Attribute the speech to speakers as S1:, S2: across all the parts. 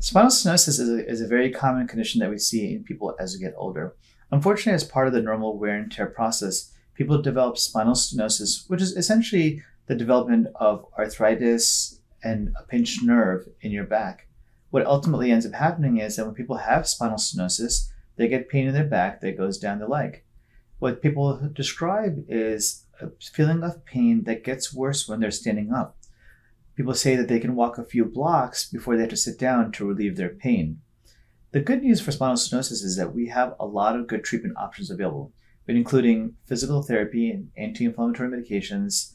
S1: Spinal stenosis is a, is a very common condition that we see in people as we get older. Unfortunately, as part of the normal wear and tear process, people develop spinal stenosis, which is essentially the development of arthritis and a pinched nerve in your back. What ultimately ends up happening is that when people have spinal stenosis, they get pain in their back that goes down the leg. What people describe is a feeling of pain that gets worse when they're standing up. People say that they can walk a few blocks before they have to sit down to relieve their pain. The good news for spinal stenosis is that we have a lot of good treatment options available, but including physical therapy and anti-inflammatory medications,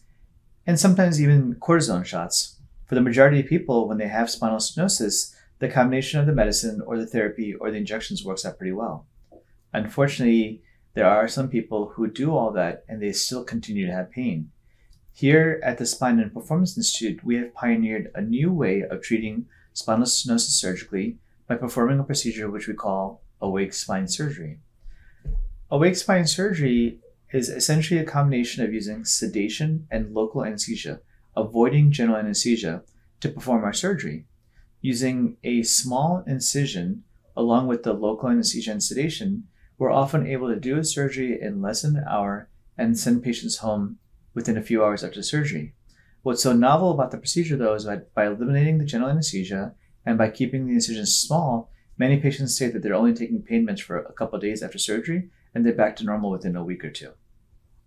S1: and sometimes even cortisone shots. For the majority of people, when they have spinal stenosis, the combination of the medicine or the therapy or the injections works out pretty well. Unfortunately, there are some people who do all that and they still continue to have pain. Here at the Spine and Performance Institute, we have pioneered a new way of treating spinal stenosis surgically by performing a procedure which we call awake spine surgery. Awake spine surgery is essentially a combination of using sedation and local anesthesia, avoiding general anesthesia, to perform our surgery. Using a small incision along with the local anesthesia and sedation, we're often able to do a surgery in less than an hour and send patients home within a few hours after surgery. What's so novel about the procedure, though, is that by eliminating the general anesthesia and by keeping the incisions small, many patients say that they're only taking pain meds for a couple days after surgery and they're back to normal within a week or two.